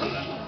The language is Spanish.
Gracias.